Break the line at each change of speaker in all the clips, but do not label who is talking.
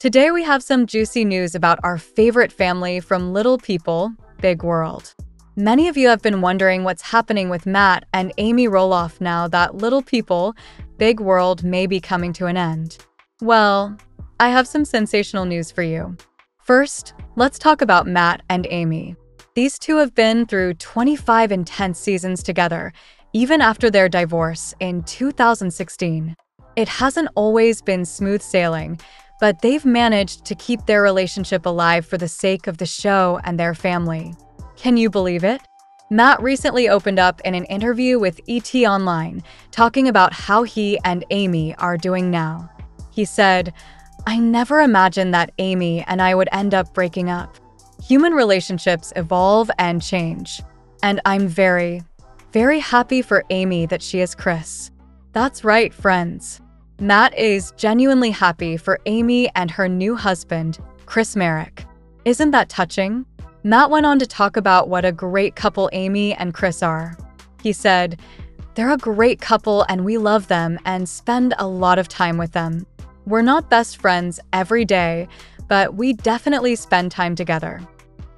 Today we have some juicy news about our favorite family from Little People, Big World. Many of you have been wondering what's happening with Matt and Amy Roloff now that Little People, Big World may be coming to an end. Well, I have some sensational news for you. First, let's talk about Matt and Amy. These two have been through 25 intense seasons together, even after their divorce in 2016. It hasn't always been smooth sailing, but they've managed to keep their relationship alive for the sake of the show and their family. Can you believe it? Matt recently opened up in an interview with ET Online, talking about how he and Amy are doing now. He said, I never imagined that Amy and I would end up breaking up. Human relationships evolve and change. And I'm very, very happy for Amy that she is Chris. That's right, friends. Matt is genuinely happy for Amy and her new husband, Chris Marek. Isn't that touching? Matt went on to talk about what a great couple Amy and Chris are. He said, They're a great couple and we love them and spend a lot of time with them. We're not best friends every day, but we definitely spend time together.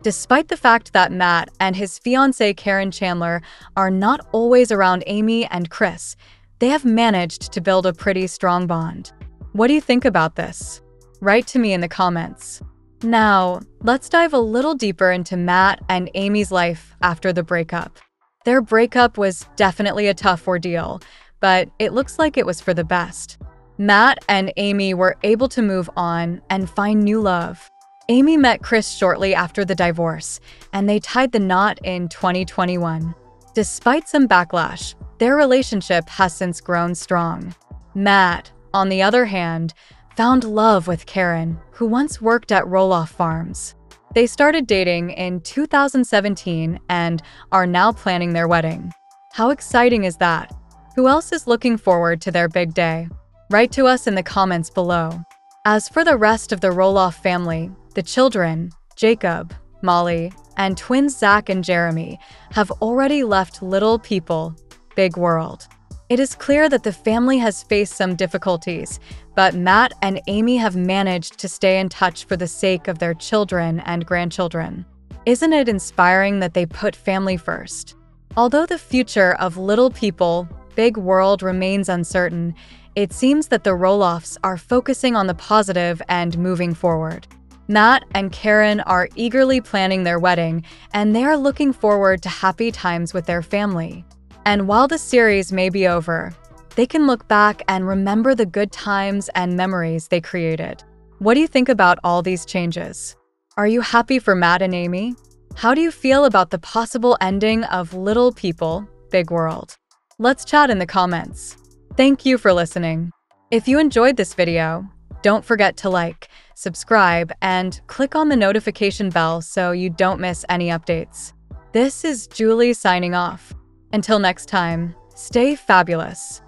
Despite the fact that Matt and his fiancee Caryn Chandler are not always around Amy and Chris, they have managed to build a pretty strong bond. What do you think about this? Write to me in the comments. Now, let's dive a little deeper into Matt and Amy's life after the breakup. Their breakup was definitely a tough ordeal, but it looks like it was for the best. Matt and Amy were able to move on and find new love. Amy met Chris shortly after the divorce, and they tied the knot in 2021. Despite some backlash, their relationship has since grown strong. Matt, on the other hand, found love with Caryn, who once worked at Roloff Farms. They started dating in 2017 and are now planning their wedding. How exciting is that? Who else is looking forward to their big day? Write to us in the comments below. As for the rest of the Roloff family, the children, Jacob, Molly, and twins Zach and Jeremy, have already left Little People big world. It is clear that the family has faced some difficulties, but Matt and Amy have managed to stay in touch for the sake of their children and grandchildren. Isn't it inspiring that they put family first? Although the future of little people, big world remains uncertain, it seems that the Roloffs are focusing on the positive and moving forward. Matt and Caryn are eagerly planning their wedding, and they are looking forward to happy times with their family. And while the series may be over, they can look back and remember the good times and memories they created. What do you think about all these changes? Are you happy for Matt and Amy? How do you feel about the possible ending of Little People, Big World? Let's chat in the comments. Thank you for listening. If you enjoyed this video, don't forget to like, subscribe, and click on the notification bell so you don't miss any updates. This is Julie signing off. Until next time, stay fabulous.